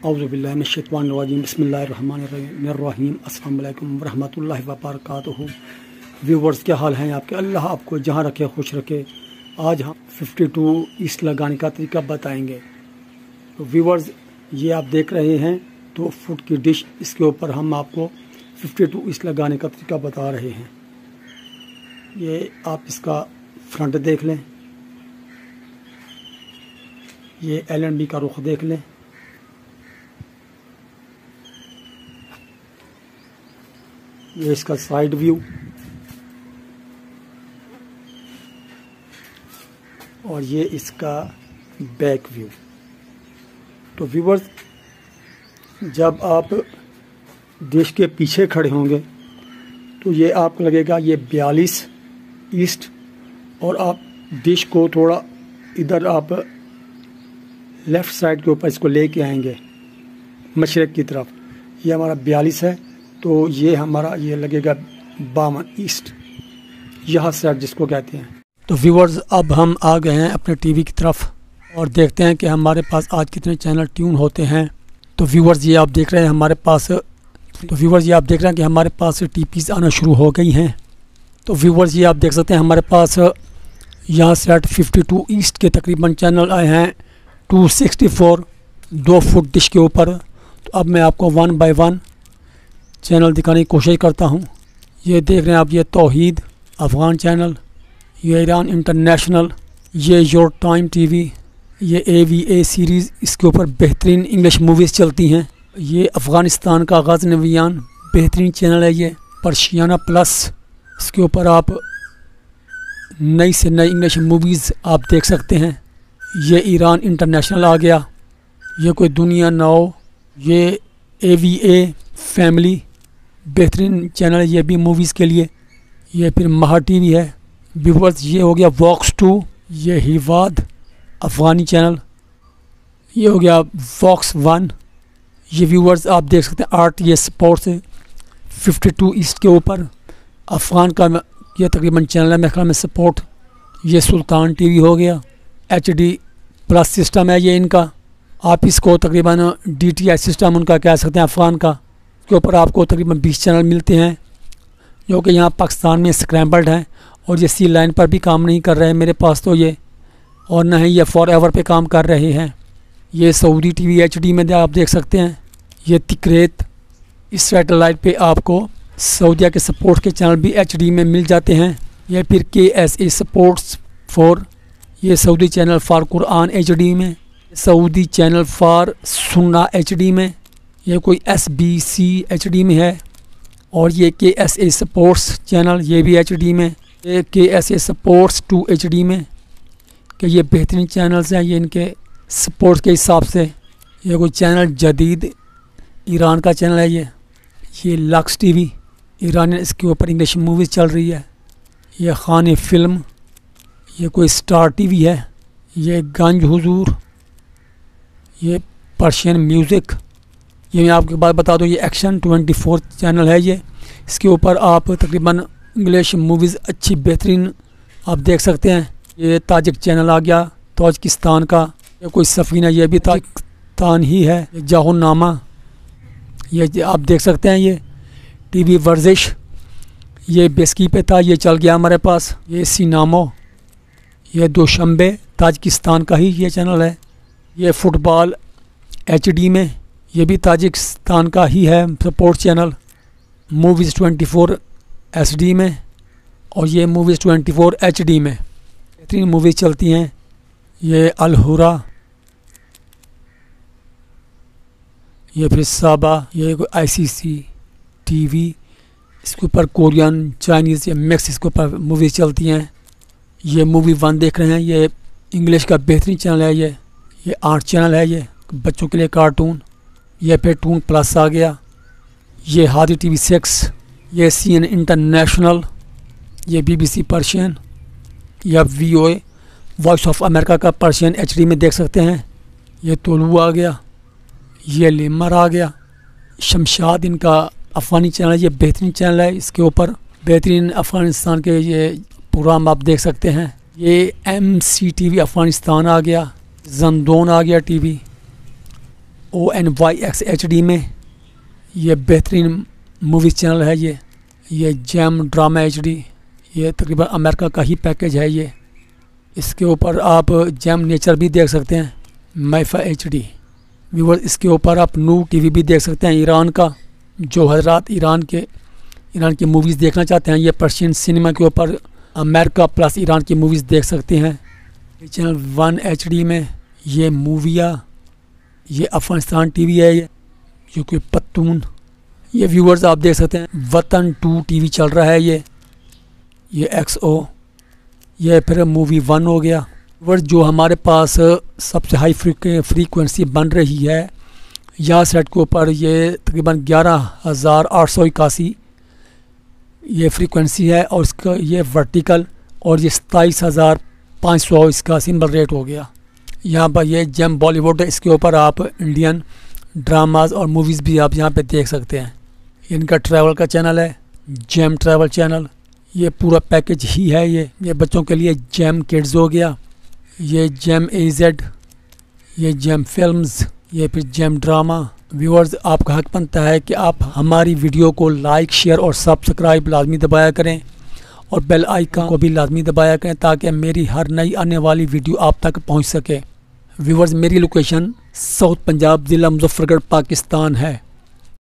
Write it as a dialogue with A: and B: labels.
A: अज़बिल्लाशतवानवाजीम बसमीम अल्लाम वरहमल व्यूवर्स क्या हाल हैं आपके अल्लाह आपको जहाँ रखे खुश रखे आज हम 52 ईस्ट लगाने का तरीका बताएँगे तो व्यूवर्स ये आप देख रहे हैं तो फुट की डिश इसके ऊपर हम आपको 52 ईस्ट लगाने का तरीका बता रहे हैं ये आप इसका फ्रंट देख लें ये एल का रुख देख लें ये इसका साइड व्यू और ये इसका बैक व्यू तो व्यूवर्स जब आप देश के पीछे खड़े होंगे तो ये आपको लगेगा ये बयालीस ईस्ट, और आप डिश को थोड़ा इधर आप लेफ़्ट साइड के ऊपर इसको लेके आएँगे, मशरक़ की तरफ़। ये हमारा बयालीस है। तो ये हमारा, ये लगेगा बावन ईस्ट। यह सेट जिसको कहते हैं। तो व्यूवर्स अब हम आ गए हैं अपने टीवी की तरफ़ और देखते हैं कि हमारे पास आज कितने चैनल ट्यून होते हैं। तो व्यूवर्स ये आप देख रहे हैं हमारे पास तो व्यूवर्स ये आप देख रहे हैं कि हमारे पास टी आना शुरू हो गई हैं। तो व्यूवर्स ये आप देख सकते हैं हमारे पास यहाँ सेट 52 ईस्ट के तकरीबन चैनल आए हैं। 264 दो फुट डिश के ऊपर। तो अब मैं आपको वन बाय वन चैनल दिखाने की कोशिश करता हूँ। ये देख रहे हैं आप, ये तोहीद अफ़गान चैनल, ये ईरान इंटरनेशनल, ये योर टाइम टीवी, ये ए वी ए सीरीज़, इसके ऊपर बेहतरीन इंग्लिश मूवीज़ चलती हैं। ये अफ़गानिस्तान का गज़ नवियान, बेहतरीन चैनल है ये, पर्शियाना प्लस, इसके ऊपर आप नई से नई इंग्लिश मूवीज़ आप देख सकते हैं। ये ईरान इंटरनेशनल आ गया, ये कोई दुनिया नाव ये ए वी ए फैमिली बेहतरीन चैनल है ये भी मूवीज़ के लिए। ये फिर महा टी वी है। व्यूवर्स ये हो गया वॉक्स टू ये हिवाद अफ़गानी चैनल ये हो गया वॉक्स वन ये व्यूवर्स आप देख सकते हैं आर्ट ये स्पोर्ट्स फिफ्टी टू ईस्ट के ऊपर। अफ़गान का ये तकरीबन चैनल है, मेरे ख्याल में सपोर्ट ये सुल्तान टीवी हो गया। एच डी प्लस सिस्टम है ये इनका। आप इसको तकरीबन डी टी आई सिस्टम उनका कह सकते हैं, अफ़गान का। के ऊपर आपको तकरीबन बीस चैनल मिलते हैं, जो कि यहाँ पाकिस्तान में स्क्रैम्बल्ड हैं और ये सी लाइन पर भी काम नहीं कर रहे हैं मेरे पास तो ये, और न ही ये फॉर एवर पर काम कर रहे हैं। ये Saudi T V H D में आप देख सकते हैं, ये तिकरेत इस सैटेलाइट पे आपको सऊदिया के सपोर्ट के चैनल भी एच डी में मिल जाते हैं। या फिर K S A sports for ये Saudi channel for Quran H D में Saudi channel for Sunnah H में ये कोई S B C H D में है और ये K S A sports channel ये भी एच डी में ये K S A sports two H D में कि ये बेहतरीन चैनल्स हैं, ये इनके स्पोर्ट्स के हिसाब से। ये कोई चैनल जदीद ईरान का चैनल है ये। ये लक्स टीवी ईरान इसके ऊपर इंग्लिश मूवीज़ चल रही है। ये खान फ़िल्म ये कोई स्टार टीवी है। ये गंज हुजूर ये पर्शियन म्यूज़िक ये मैं आपके बात बता दूँ, ये एक्शन ट्वेंटी फोर चैनल है ये। इसके ऊपर आप तकरीबन इंग्लिश मूवीज़ अच्छी बेहतरीन आप देख सकते हैं। ये ताजिक चैनल आ गया, ताजकिस्तान का। ये कोई सफ़ीना, ये भी ताजिकिस्तान ही है। जाहुनामा ये आप देख सकते हैं ये। टीवी वर्जिश, ये बेस्की पे था, ये चल गया हमारे पास। ये सीनामो, ये दो शंबे ताजिकिस्तान का ही ये चैनल है। ये फ़ुटबॉल एचडी में ये भी ताजिकिस्तान का ही है sport channel movies twenty four H D में और ये movies twenty four H D में। बेहतरीन मूवीज़ चलती हैं। ये अलहुरा ये फिर साबा, ये आई सी सी टी वी इसके ऊपर कोरियन, चाइनीज़ या मिक्स इसके ऊपर मूवीज़ चलती हैं। ये मूवी वन देख रहे हैं। ये इंग्लिश का बेहतरीन चैनल है ये। ये आर्ट चैनल है ये, बच्चों के लिए कार्टून ये टून प्लस आ गया। ये हादी टी वी सिक्स, ये सी एन इंटरनेशनल, ये बी बी सी पर्शियन या V O voice of America का पर्शियन एच डी में देख सकते हैं। ये तोलू आ गया, ये लेमर आ गया। शमशाद इनका अफ़गानी चैनल ये बेहतरीन चैनल है इसके ऊपर। बेहतरीन अफ़गानिस्तान के ये प्रोग्राम आप देख सकते हैं। ये M C T V Afghanistan आ गया, जंदोन आ गया T V O N Y X H D में। ये बेहतरीन मूवीज़ चैनल है ये। ये जैम ड्रामा एच डी ये तकरीबन अमेरिका का ही पैकेज है ये। इसके ऊपर आप जैम नेचर भी देख सकते हैं मैफा एच डी व्यूवर इसके ऊपर आप नू टीवी भी देख सकते हैं, ईरान का। जो हजरात ईरान के, ईरान की मूवीज़ देखना चाहते हैं, ये पर्शियन सिनेमा के ऊपर अमेरिका प्लस ईरान की मूवीज़ देख सकते हैं। चैनल वन एच डी में, ये मूविया ये अफ़गानिस्तान टीवी है, ये जो कि पत्तून। ये व्यूवर्स आप देख सकते हैं, वतन टू टीवी चल रहा है ये। ये एक्स ओ ये फिर मूवी वन हो गया। वर्ड जो हमारे पास सबसे हाई फ्रीक्वेंसी बन रही है या सेट के ऊपर ये तकरीबन ग्यारह हज़ार आठ सौ इक्यासी ये फ्रीक्वेंसी है और इसका ये वर्टिकल और ये सताईस हज़ार पाँच सौ इसका सिंबल रेट हो गया। यहाँ पर ये जेम बॉलीवुड है। इसके ऊपर आप इंडियन ड्रामाज और मूवीज़ भी आप यहाँ पे देख सकते हैं। इनका ट्रैवल का चैनल है, जेम ट्रैवल चैनल ये पूरा पैकेज ही है ये। ये बच्चों के लिए जेम किड्स हो गया। ये जेम ए जेड ये जेम फिल्म्स ये फिर जेम ड्रामा व्यूअर्स आपका हक बनता है कि आप हमारी वीडियो को लाइक शेयर और सब्सक्राइब लाजमी दबाया करें। और बेल आइकन को भी लाजमी दबाया करें ताकि मेरी हर नई आने वाली वीडियो आप तक पहुँच सके। व्यूवर्स मेरी लोकेशन साउथ पंजाब ज़िला मुजफ्फरगढ़, पाकिस्तान है।